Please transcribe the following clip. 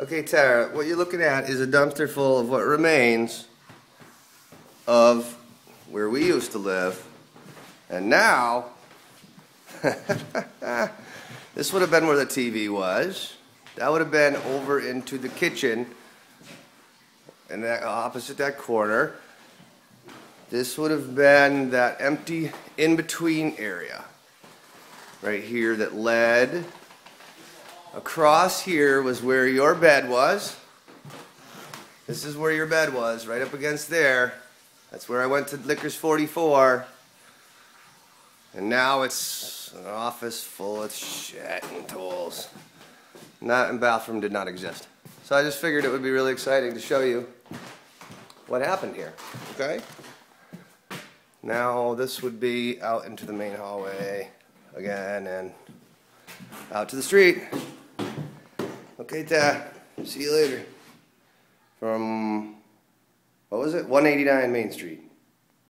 Okay, Tara, what you're looking at is a dumpster full of what remains of where we used to live. And now, this would have been where the TV was. That would have been over into the kitchen and that opposite that corner. This would have been that empty in-between area right here that led across here was where your bed was. This is where your bed was, right up against there. That's where I went to Liquors 44. And now it's an office full of shit and tools. That and bathroom did not exist. So I just figured it would be really exciting to show you what happened here, okay? Now this would be out into the main hallway again and out to the street. Okay, Ta. See you later. From, what was it? 189 Main Street.